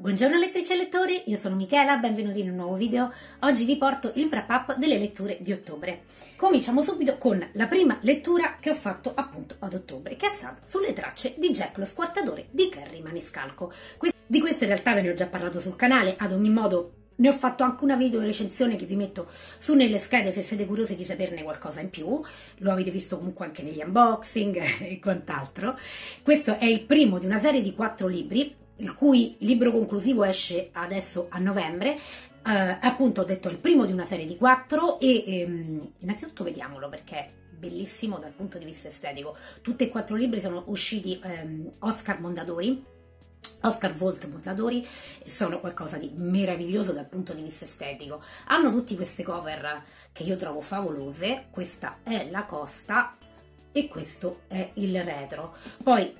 Buongiorno lettrici e lettori, io sono Michela, benvenuti in un nuovo video. Oggi vi porto il wrap up delle letture di ottobre. Cominciamo subito con la prima lettura che ho fatto appunto ad ottobre, che è stata sulle tracce di Jack lo squartatore di Kerry Maniscalco. Di questo in realtà ve ne ho già parlato sul canale, ad ogni modo ne ho fatto anche una video recensione che vi metto su nelle schede se siete curiosi di saperne qualcosa in più. Lo avete visto comunque anche negli unboxing e quant'altro. Questo è il primo di una serie di quattro libri il cui libro conclusivo esce adesso a novembre, eh, appunto ho detto è il primo di una serie di quattro e ehm, innanzitutto vediamolo perché è bellissimo dal punto di vista estetico. Tutti e quattro libri sono usciti ehm, Oscar Mondadori, Oscar Volt Mondadori sono qualcosa di meraviglioso dal punto di vista estetico. Hanno tutti queste cover che io trovo favolose. Questa è la costa e questo è il retro. Poi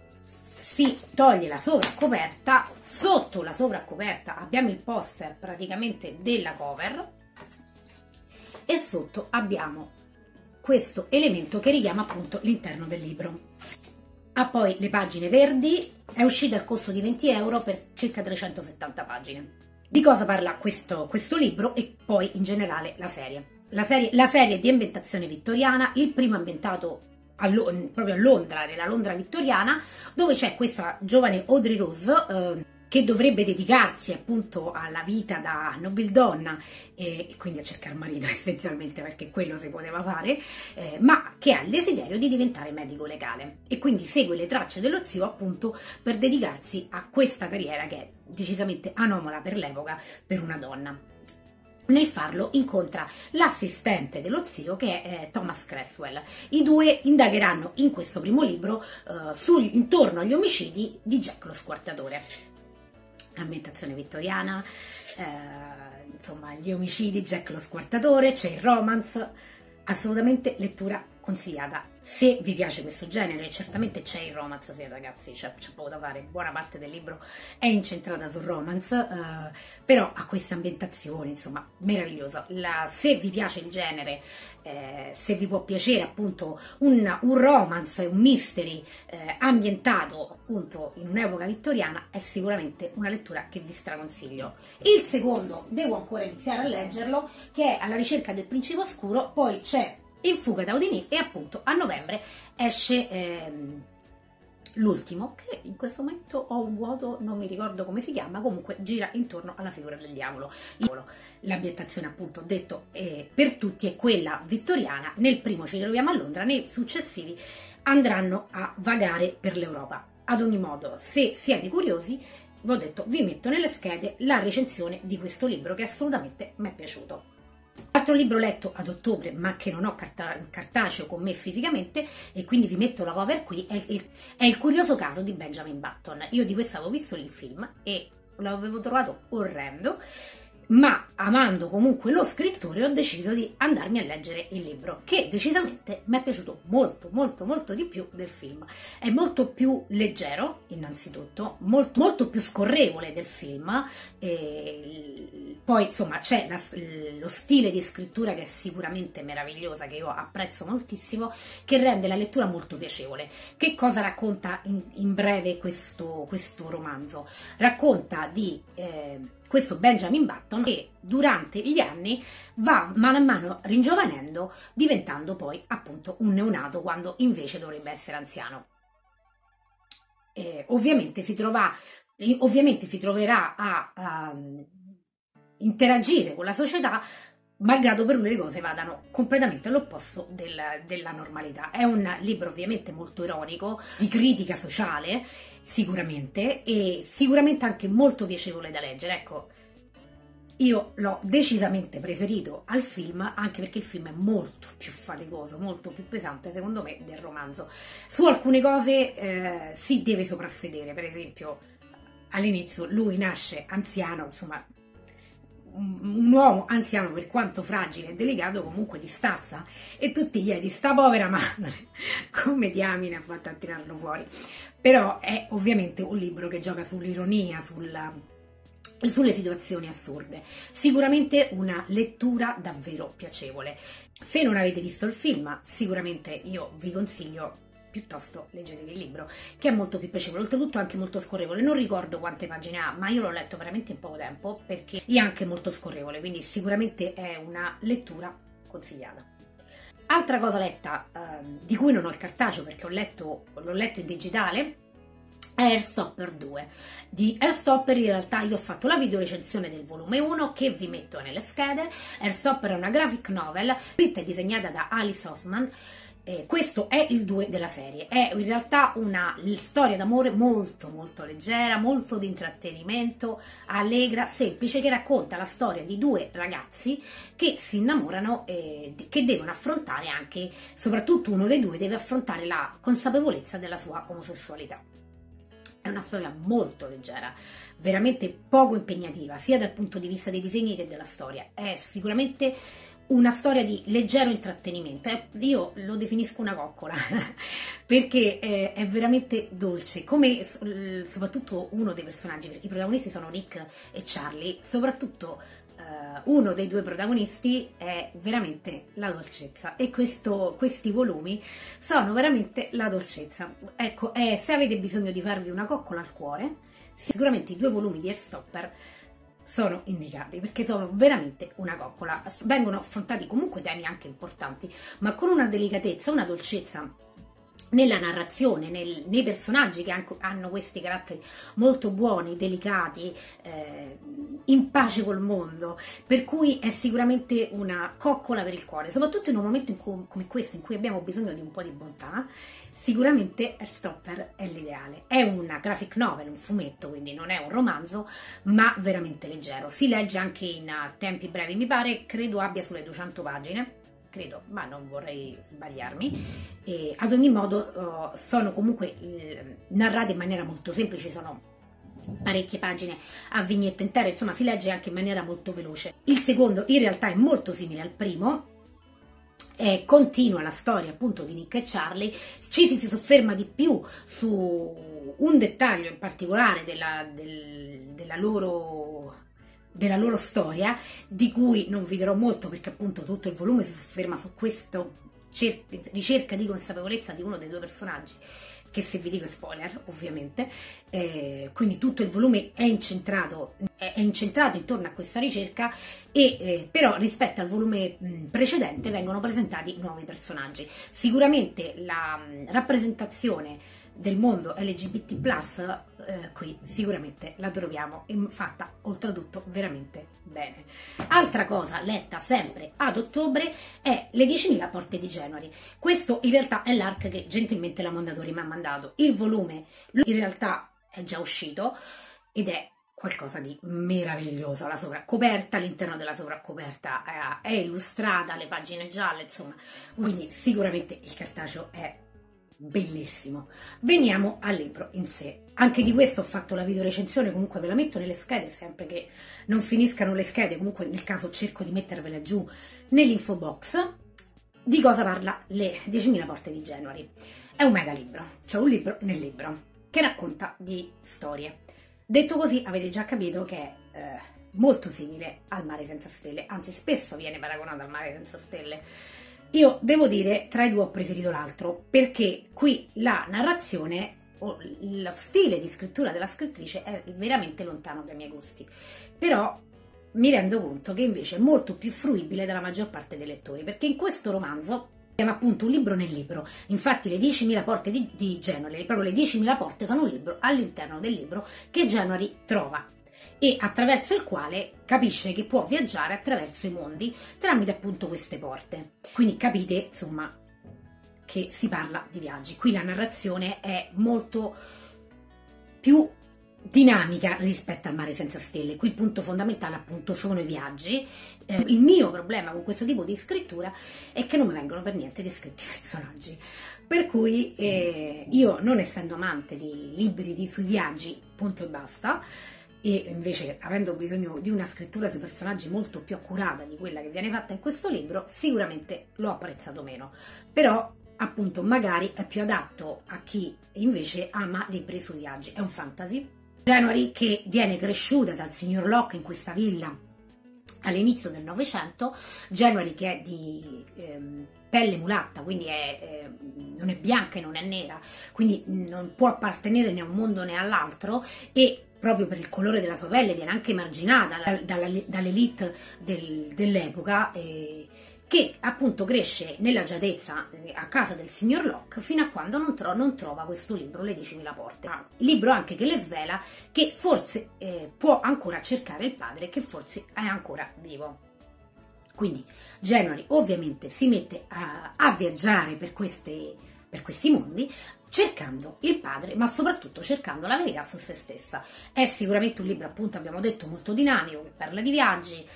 si toglie la sovraccoperta, sotto la sovraccoperta abbiamo il poster praticamente della cover e sotto abbiamo questo elemento che richiama appunto l'interno del libro. Ha poi le pagine verdi, è uscito al costo di 20 euro per circa 370 pagine. Di cosa parla questo, questo libro e poi in generale la serie? La serie, la serie di ambientazione vittoriana, il primo ambientato a, proprio a Londra, nella Londra vittoriana, dove c'è questa giovane Audrey Rose eh, che dovrebbe dedicarsi appunto alla vita da nobildonna e, e quindi a cercare marito essenzialmente perché quello si poteva fare, eh, ma che ha il desiderio di diventare medico legale e quindi segue le tracce dello zio appunto per dedicarsi a questa carriera che è decisamente anomala per l'epoca per una donna. Nel farlo incontra l'assistente dello zio che è eh, Thomas Cresswell. I due indagheranno in questo primo libro eh, sul, intorno agli omicidi di Jack lo squartatore. Ambientazione vittoriana, eh, insomma gli omicidi, Jack lo squartatore, c'è il romance, assolutamente lettura consigliata. Se vi piace questo genere, certamente c'è il romance, sì ragazzi, c'è, c'è, poco da fare, buona parte del libro è incentrata sul romance, eh, però ha questa ambientazione, insomma, meravigliosa. La, se vi piace il genere, eh, se vi può piacere appunto un, un romance, un mystery eh, ambientato appunto in un'epoca vittoriana, è sicuramente una lettura che vi straconsiglio. Il secondo, devo ancora iniziare a leggerlo, che è Alla ricerca del principe oscuro, poi c'è in fuga da Udinì e appunto a novembre esce ehm, l'ultimo che in questo momento ho un vuoto, non mi ricordo come si chiama, comunque gira intorno alla figura del diavolo. L'ambientazione appunto detto eh, per tutti è quella vittoriana, nel primo ci troviamo a Londra, nei successivi andranno a vagare per l'Europa. Ad ogni modo, se siete curiosi, vi ho detto, vi metto nelle schede la recensione di questo libro che assolutamente mi è piaciuto. Altro libro letto ad ottobre, ma che non ho carta cartaceo con me fisicamente, e quindi vi metto la cover qui, è il, è il curioso caso di Benjamin Button. Io di questo avevo visto il film e l'avevo trovato orrendo ma amando comunque lo scrittore ho deciso di andarmi a leggere il libro che decisamente mi è piaciuto molto molto molto di più del film è molto più leggero innanzitutto molto, molto più scorrevole del film e poi insomma c'è la, lo stile di scrittura che è sicuramente meravigliosa che io apprezzo moltissimo che rende la lettura molto piacevole che cosa racconta in, in breve questo, questo romanzo racconta di eh, questo Benjamin Button che durante gli anni va mano a mano ringiovanendo diventando poi appunto un neonato quando invece dovrebbe essere anziano. Eh, ovviamente, si trova, ovviamente si troverà a, a interagire con la società malgrado per lui le cose vadano completamente all'opposto del, della normalità. È un libro ovviamente molto ironico, di critica sociale, sicuramente, e sicuramente anche molto piacevole da leggere. Ecco, io l'ho decisamente preferito al film, anche perché il film è molto più faticoso, molto più pesante, secondo me, del romanzo. Su alcune cose eh, si deve soprassedere, per esempio, all'inizio lui nasce anziano, insomma, un uomo anziano per quanto fragile e delicato comunque ti stazza e tu ti chiedi sta povera madre come diamine ha fatto a tirarlo fuori? Però è ovviamente un libro che gioca sull'ironia sulla, sulle situazioni assurde. Sicuramente una lettura davvero piacevole. Se non avete visto il film sicuramente io vi consiglio piuttosto leggetevi il libro, che è molto più piacevole, oltretutto anche molto scorrevole. Non ricordo quante pagine ha, ma io l'ho letto veramente in poco tempo perché è anche molto scorrevole, quindi sicuramente è una lettura consigliata. Altra cosa letta, eh, di cui non ho il cartaceo perché ho letto, l'ho letto in digitale, è Airstopper 2. Di Airstopper in realtà io ho fatto la video recensione del volume 1 che vi metto nelle schede. Airstopper è una graphic novel scritta e disegnata da Alice Hoffman eh, questo è il 2 della serie, è in realtà una storia d'amore molto molto leggera, molto di intrattenimento, allegra, semplice, che racconta la storia di due ragazzi che si innamorano e che devono affrontare anche, soprattutto uno dei due deve affrontare la consapevolezza della sua omosessualità. È una storia molto leggera, veramente poco impegnativa, sia dal punto di vista dei disegni che della storia. È sicuramente una storia di leggero intrattenimento. Eh, io lo definisco una coccola perché è, è, veramente dolce, come soprattutto uno dei personaggi, i protagonisti sono Rick e Charlie, soprattutto uh, uno dei due protagonisti è veramente la dolcezza e questo, questi volumi sono veramente la dolcezza. Ecco, eh, se avete bisogno di farvi una coccola al cuore, sicuramente i due volumi di Airstopper sono indicati perché sono veramente una coccola. Vengono affrontati comunque temi anche importanti, ma con una delicatezza, una dolcezza nella narrazione, nel, nei personaggi che hanno questi caratteri molto buoni, delicati, eh, in pace col mondo, per cui è sicuramente una coccola per il cuore, soprattutto in un momento in cui, come questo in cui abbiamo bisogno di un po' di bontà, sicuramente Stopper è l'ideale. È una graphic novel, un fumetto, quindi non è un romanzo, ma veramente leggero. Si legge anche in tempi brevi, mi pare, credo abbia sulle 200 pagine credo, ma non vorrei sbagliarmi. E ad ogni modo uh, sono comunque narrate in maniera molto semplice, sono parecchie pagine a vignette intere, insomma si legge anche in maniera molto veloce. Il secondo in realtà è molto simile al primo, eh, continua la storia appunto di Nick e Charlie, ci si sofferma di più su un dettaglio in particolare della, del, della loro della loro storia, di cui non vi dirò molto perché appunto tutto il volume si sofferma su questa ricerca di consapevolezza di uno dei due personaggi, che se vi dico è spoiler ovviamente, eh, quindi tutto il volume è incentrato, è, è incentrato intorno a questa ricerca e eh, però rispetto al volume mh, precedente vengono presentati nuovi personaggi. Sicuramente la mh, rappresentazione del mondo LGBT+, eh, qui sicuramente la troviamo fatta oltretutto veramente bene. Altra cosa letta sempre ad ottobre è Le 10.000 porte di January. Questo in realtà è l'arc che gentilmente la Mondadori mi ha mandato. Il volume in realtà è già uscito ed è qualcosa di meraviglioso. La sovraccoperta, all'interno della sovraccoperta è, è illustrata, le pagine gialle, insomma, quindi sicuramente il cartaceo è bellissimo. Veniamo al libro in sé. Anche di questo ho fatto la video recensione, comunque ve la metto nelle schede, sempre che non finiscano le schede, comunque nel caso cerco di mettervela giù nell'info box. Di cosa parla le 10.000 porte di January? È un mega libro, cioè un libro nel libro, che racconta di storie. Detto così avete già capito che è eh, molto simile al mare senza stelle, anzi spesso viene paragonato al mare senza stelle io devo dire, tra i due ho preferito l'altro, perché qui la narrazione o lo stile di scrittura della scrittrice è veramente lontano dai miei gusti. Però mi rendo conto che invece è molto più fruibile dalla maggior parte dei lettori, perché in questo romanzo abbiamo appunto un libro nel libro. Infatti le 10.000 porte di, di January, proprio le 10.000 porte sono un libro all'interno del libro che January trova e attraverso il quale capisce che può viaggiare attraverso i mondi tramite appunto queste porte. Quindi capite, insomma, che si parla di viaggi. Qui la narrazione è molto più dinamica rispetto al mare senza stelle. Qui il punto fondamentale appunto sono i viaggi. Eh, il mio problema con questo tipo di scrittura è che non mi vengono per niente descritti i personaggi. Per cui eh, io, non essendo amante di libri di, sui viaggi, punto e basta, e invece avendo bisogno di una scrittura sui personaggi molto più accurata di quella che viene fatta in questo libro, sicuramente l'ho apprezzato meno. Però appunto magari è più adatto a chi invece ama libri sui viaggi, è un fantasy. January che viene cresciuta dal signor Locke in questa villa all'inizio del Novecento, January che è di... Ehm, pelle mulatta, quindi è, è, non è bianca e non è nera, quindi non può appartenere né a un mondo né all'altro e proprio per il colore della sua pelle viene anche marginata dall'elite del, dell'epoca. E, che appunto cresce nella giadezza eh, a casa del signor Locke fino a quando non, tro- non trova questo libro, Le 10.000 porte. libro anche che le svela che forse eh, può ancora cercare il padre, che forse è ancora vivo. Quindi January ovviamente si mette a, a viaggiare per, queste, per questi mondi cercando il padre, ma soprattutto cercando la verità su se stessa. È sicuramente un libro, appunto, abbiamo detto, molto dinamico, che parla di viaggi,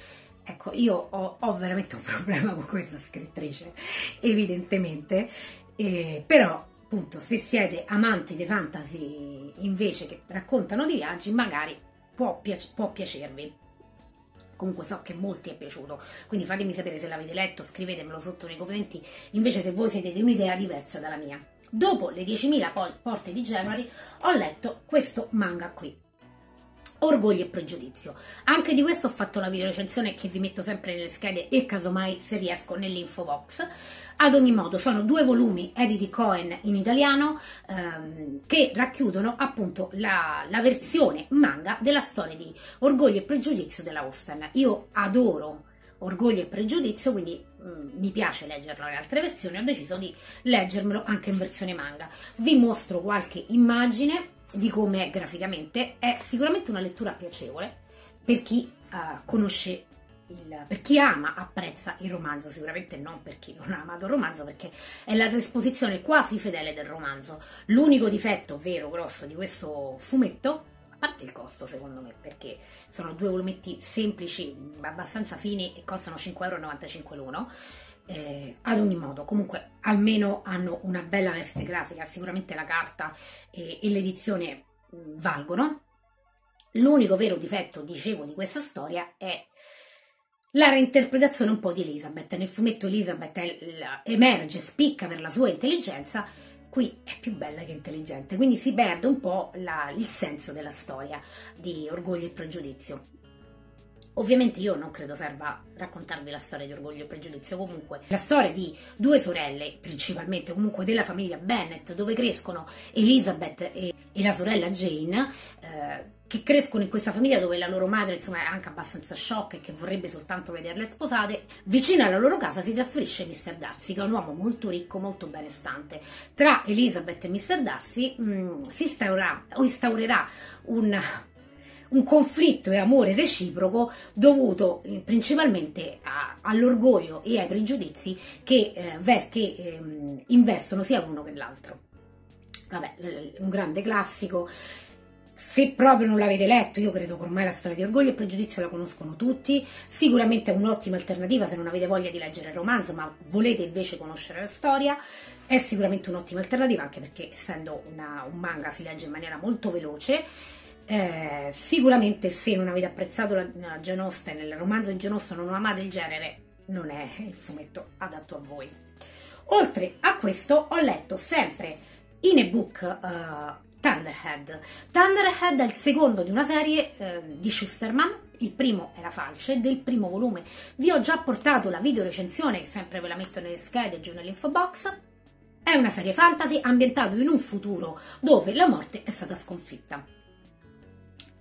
Ecco, io ho, ho, veramente un problema con questa scrittrice, evidentemente, eh, però appunto se siete amanti dei fantasy invece che raccontano di viaggi, magari può, piac- può piacervi. Comunque so che molti è piaciuto, quindi fatemi sapere se l'avete letto, scrivetemelo sotto nei commenti, invece se voi siete di un'idea diversa dalla mia. Dopo le 10.000 porte di January ho letto questo manga qui, orgoglio e pregiudizio. Anche di questo ho fatto una video recensione che vi metto sempre nelle schede e casomai se riesco nell'info box. Ad ogni modo sono due volumi editi Cohen in italiano ehm, che racchiudono appunto la, la, versione manga della storia di Orgoglio e Pregiudizio della Austen. Io adoro Orgoglio e Pregiudizio, quindi mm, mi piace leggerlo in altre versioni, ho deciso di leggermelo anche in versione manga. Vi mostro qualche immagine di come è graficamente, è sicuramente una lettura piacevole per chi uh, conosce il, per chi ama, apprezza il romanzo, sicuramente non per chi non ha amato il romanzo, perché è la trasposizione quasi fedele del romanzo. L'unico difetto vero, grosso di questo fumetto, a parte il costo secondo me, perché sono due volumetti semplici, abbastanza fini e costano 5,95 euro l'uno, eh, ad ogni modo, comunque, almeno hanno una bella veste grafica, sicuramente la carta e, e l'edizione mh, valgono. L'unico vero difetto, dicevo, di questa storia è la reinterpretazione un po' di Elizabeth. Nel fumetto Elizabeth emerge, spicca per la sua intelligenza, qui è più bella che intelligente, quindi si perde un po' la, il senso della storia di orgoglio e pregiudizio. Ovviamente io non credo serva raccontarvi la storia di Orgoglio e Pregiudizio, comunque la storia di due sorelle, principalmente comunque della famiglia Bennett, dove crescono Elizabeth e, e la sorella Jane, eh, che crescono in questa famiglia dove la loro madre insomma è anche abbastanza shock e che vorrebbe soltanto vederle sposate, vicino alla loro casa si trasferisce Mr. Darcy, che è un uomo molto ricco, molto benestante. Tra Elizabeth e Mr. Darcy mh, mm, si instaurerà, instaurerà un un conflitto e amore reciproco dovuto eh, principalmente all'orgoglio e ai pregiudizi che, eh, che eh, investono sia l'uno che l'altro. Vabbè, un grande classico. Se proprio non l'avete letto, io credo che ormai la storia di Orgoglio e Pregiudizio la conoscono tutti, sicuramente è un'ottima alternativa se non avete voglia di leggere il romanzo ma volete invece conoscere la storia, è sicuramente un'ottima alternativa anche perché essendo una, un manga si legge in maniera molto veloce eh, sicuramente se non avete apprezzato la, la Jane Austen, il romanzo di Jane Austen, non amate il genere, non è il fumetto adatto a voi. Oltre a questo ho letto sempre in ebook uh, Thunderhead. Thunderhead è il secondo di una serie uh, di Schusterman, il primo era Falce, del primo volume vi ho già portato la video recensione, sempre ve la metto nelle schede giù nell'info box. È una serie fantasy ambientato in un futuro dove la morte è stata sconfitta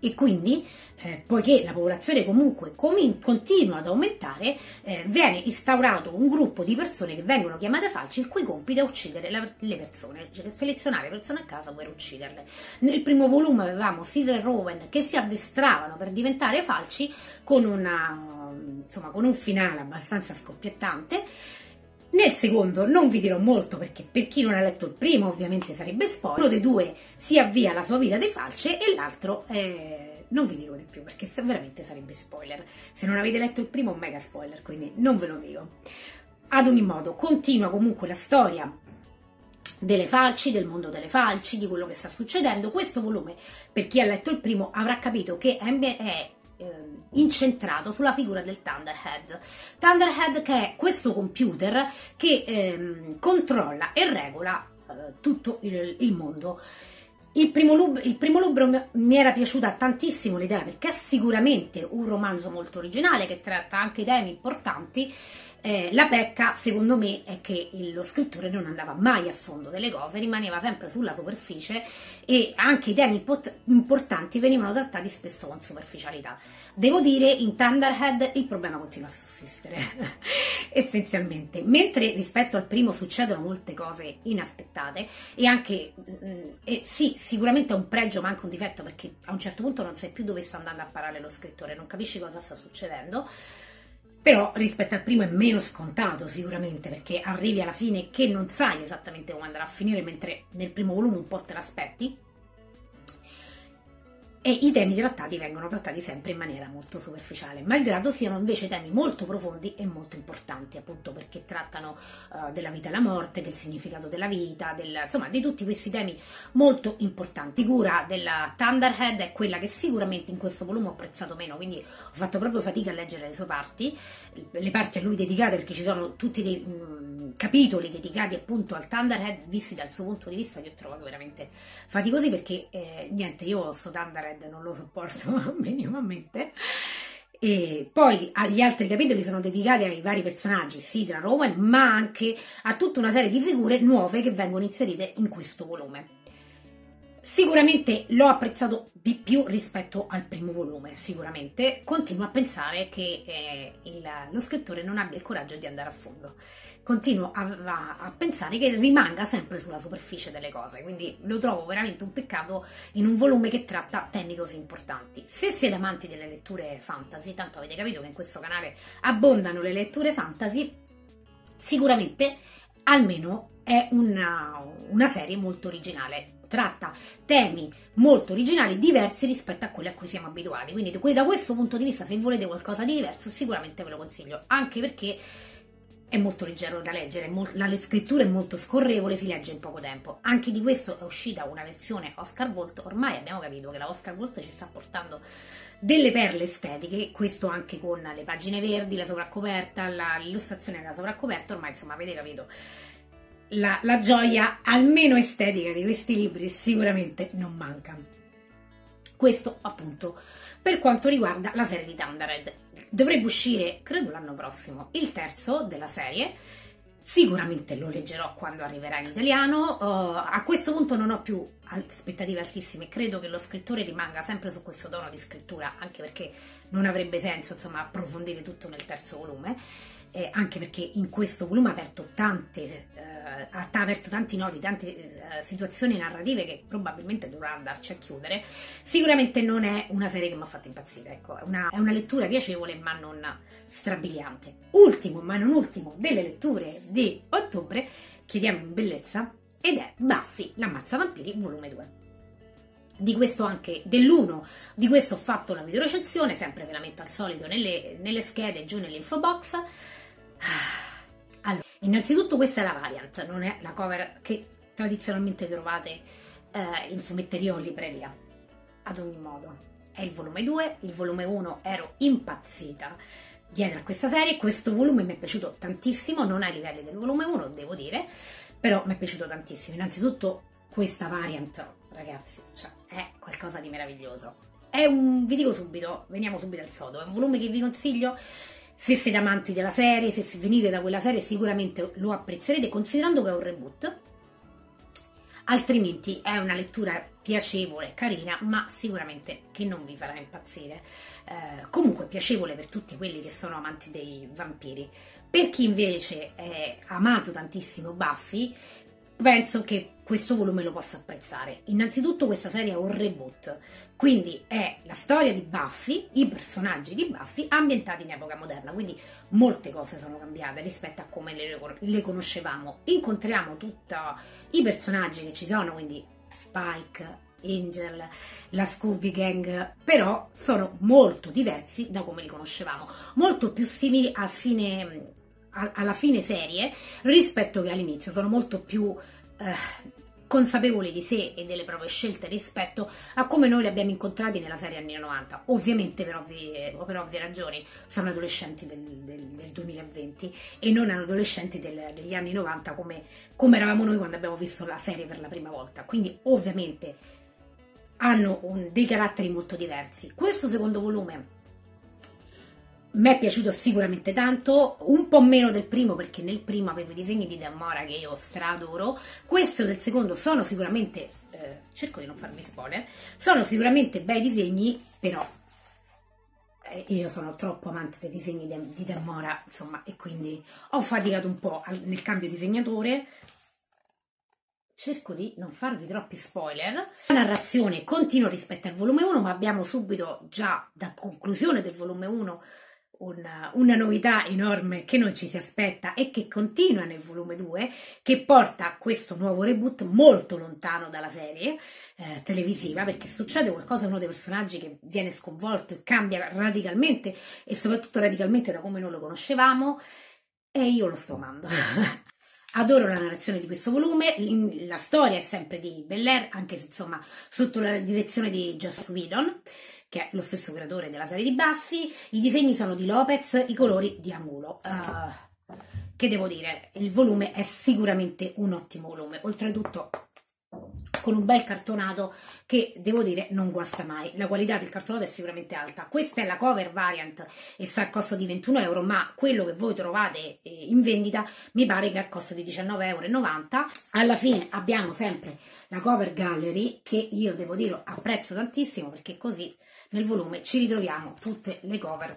e quindi, eh, poiché la popolazione comunque com- continua ad aumentare, eh, viene instaurato un gruppo di persone che vengono chiamate falci, il cui compito è uccidere la, le persone, cioè selezionare persone a casa per ucciderle. Nel primo volume avevamo Sid e Rowan che si addestravano per diventare falci con, una, insomma, con un finale abbastanza scoppiettante. Nel secondo non vi dirò molto perché per chi non ha letto il primo ovviamente sarebbe spoiler. Uno dei due si avvia alla sua vita di falce e l'altro eh, non vi dico di più perché veramente sarebbe spoiler. Se non avete letto il primo mega spoiler, quindi non ve lo dico. Ad ogni modo, continua comunque la storia delle falci, del mondo delle falci, di quello che sta succedendo. Questo volume, per chi ha letto il primo, avrà capito che è eh, incentrato sulla figura del Thunderhead. Thunderhead che è questo computer che ehm, controlla e regola eh, tutto il, il mondo. il primo, libro, il primo libro mi era piaciuta tantissimo l'idea perché è sicuramente un romanzo molto originale che tratta anche temi importanti eh, la pecca, secondo me, è che lo scrittore non andava mai a fondo delle cose, rimaneva sempre sulla superficie e anche i temi importanti venivano trattati spesso con superficialità. Devo dire, in Thunderhead il problema continua a sussistere, essenzialmente. Mentre rispetto al primo succedono molte cose inaspettate e anche, mh, mm, e sì, sicuramente è un pregio ma anche un difetto perché a un certo punto non sai più dove sta andando a parare lo scrittore, non capisci cosa sta succedendo però rispetto al primo è meno scontato sicuramente perché arrivi alla fine che non sai esattamente come andrà a finire mentre nel primo volume un po' te l'aspetti e i temi trattati vengono trattati sempre in maniera molto superficiale, malgrado siano invece temi molto profondi e molto importanti, appunto perché trattano uh, della vita e la morte, del significato della vita, del, insomma di tutti questi temi molto importanti. Cura della Thunderhead è quella che sicuramente in questo volume ho apprezzato meno, quindi ho fatto proprio fatica a leggere le sue parti, le parti a lui dedicate perché ci sono tutti dei... Mh, capitoli dedicati appunto al Thunderhead visti dal suo punto di vista che ho trovato veramente faticosi perché eh, niente io sto Thunderhead non lo sopporto minimamente e poi gli altri capitoli sono dedicati ai vari personaggi, Sidra, Rowan, ma anche a tutta una serie di figure nuove che vengono inserite in questo volume. Sicuramente l'ho apprezzato di più rispetto al primo volume, sicuramente. Continuo a pensare che eh, il, lo scrittore non abbia il coraggio di andare a fondo. Continuo a, a, pensare che rimanga sempre sulla superficie delle cose, quindi lo trovo veramente un peccato in un volume che tratta temi così importanti. Se siete amanti delle letture fantasy, tanto avete capito che in questo canale abbondano le letture fantasy, sicuramente almeno è una, una serie molto originale tratta temi molto originali, diversi rispetto a quelli a cui siamo abituati. Quindi da questo punto di vista, se volete qualcosa di diverso, sicuramente ve lo consiglio, anche perché è molto leggero da leggere, la scrittura è molto scorrevole, si legge in poco tempo. Anche di questo è uscita una versione Oscar Volt, ormai abbiamo capito che la Oscar Volt ci sta portando delle perle estetiche, questo anche con le pagine verdi, la sovraccoperta, l'illustrazione della sovraccoperta, ormai insomma avete capito la, la gioia almeno estetica di questi libri sicuramente non manca. Questo appunto per quanto riguarda la serie di Thunderhead. Dovrebbe uscire, credo l'anno prossimo, il terzo della serie. Sicuramente lo leggerò quando arriverà in italiano. Uh, a questo punto non ho più aspettative altissime. Credo che lo scrittore rimanga sempre su questo tono di scrittura, anche perché non avrebbe senso insomma, approfondire tutto nel terzo volume. Eh, anche perché in questo volume ha aperto tante eh, ha aperto tanti nodi, tante uh, situazioni narrative che probabilmente dovrà andarci a chiudere. Sicuramente non è una serie che mi ha fatto impazzire, ecco, è una, è una lettura piacevole ma non strabiliante. Ultimo, ma non ultimo, delle letture di ottobre, chiediamo in bellezza, ed è Buffy, l'ammazza vampiri, volume 2 di questo anche dell'1 di questo ho fatto la video recensione sempre ve la metto al solito nelle, nelle schede giù nell'info box allora, innanzitutto questa è la variant, non è la cover che tradizionalmente trovate eh, in fumetteria o in libreria. Ad ogni modo, è il volume 2, il volume 1 ero impazzita dietro a questa serie, questo volume mi è piaciuto tantissimo, non ai livelli del volume 1, devo dire, però mi è piaciuto tantissimo. Innanzitutto questa variant, ragazzi, cioè, è qualcosa di meraviglioso. È un, vi dico subito, veniamo subito al sodo, è un volume che vi consiglio se siete amanti della serie, se venite da quella serie, sicuramente lo apprezzerete, considerando che è un reboot. Altrimenti è una lettura piacevole, carina, ma sicuramente che non vi farà impazzire. Eh, comunque piacevole per tutti quelli che sono amanti dei vampiri. Per chi invece è amato tantissimo Buffy, penso che questo volume lo possa apprezzare. Innanzitutto questa serie è un reboot, quindi è la storia di Buffy, i personaggi di Buffy ambientati in epoca moderna, quindi molte cose sono cambiate rispetto a come le, le conoscevamo. Incontriamo tutti i personaggi che ci sono, quindi Spike, Angel, la Scooby Gang, però sono molto diversi da come li conoscevamo, molto più simili al fine alla fine serie rispetto che all'inizio, sono molto più eh, consapevoli di sé e delle proprie scelte rispetto a come noi li abbiamo incontrati nella serie anni 90. Ovviamente per ovvie, per ovvie ragioni sono adolescenti del, del, del, 2020 e non adolescenti del, degli anni 90 come, come eravamo noi quando abbiamo visto la serie per la prima volta. Quindi ovviamente hanno un, dei caratteri molto diversi. Questo secondo volume mi è piaciuto sicuramente tanto, un po' meno del primo perché nel primo avevo i disegni di Damora che io stradoro, questo del secondo sono sicuramente, eh, cerco di non farmi spoiler, sono sicuramente bei disegni, però eh, io sono troppo amante dei disegni di, di Damora, insomma, e quindi ho faticato un po' nel cambio disegnatore, cerco di non farvi troppi spoiler. La narrazione continua rispetto al volume 1, ma abbiamo subito già da conclusione del volume 1 una, una, novità enorme che non ci si aspetta e che continua nel volume 2, che porta questo nuovo reboot molto lontano dalla serie eh, televisiva, perché succede qualcosa a uno dei personaggi che viene sconvolto e cambia radicalmente e soprattutto radicalmente da come noi lo conoscevamo e io lo sto amando. Adoro la narrazione di questo volume, la storia è sempre di Bel anche se insomma sotto la direzione di Joss Whedon che è lo stesso creatore della serie di Buffy. I disegni sono di Lopez, i colori di Angulo. Uh, che devo dire, il volume è sicuramente un ottimo volume. Oltretutto con un bel cartonato che devo dire non guasta mai. La qualità del cartonato è sicuramente alta. Questa è la cover variant e sta al costo di 21 euro, ma quello che voi trovate eh, in vendita mi pare che al costo di 19,90 euro. Alla fine abbiamo sempre la cover gallery che io devo dire apprezzo tantissimo perché così nel volume ci ritroviamo tutte le cover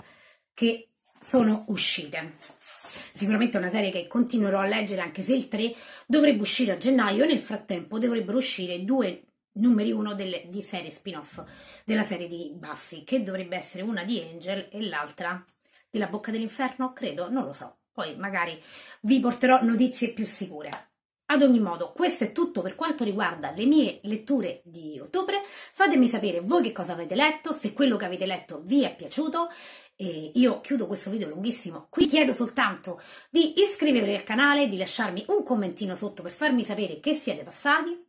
che sono uscite. Sicuramente è una serie che continuerò a leggere anche se il 3 dovrebbe uscire a gennaio nel frattempo dovrebbero uscire due numeri 1 di serie spin-off della serie di Buffy, che dovrebbe essere una di Angel e l'altra della Bocca dell'Inferno, credo, non lo so. Poi magari vi porterò notizie più sicure. Ad ogni modo, questo è tutto per quanto riguarda le mie letture di ottobre. Fatemi sapere voi che cosa avete letto, se quello che avete letto vi è piaciuto. E io chiudo questo video lunghissimo. Qui chiedo soltanto di iscrivervi al canale, di lasciarmi un commentino sotto per farmi sapere che siete passati.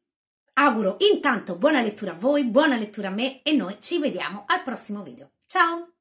Auguro intanto buona lettura a voi, buona lettura a me e noi ci vediamo al prossimo video. Ciao!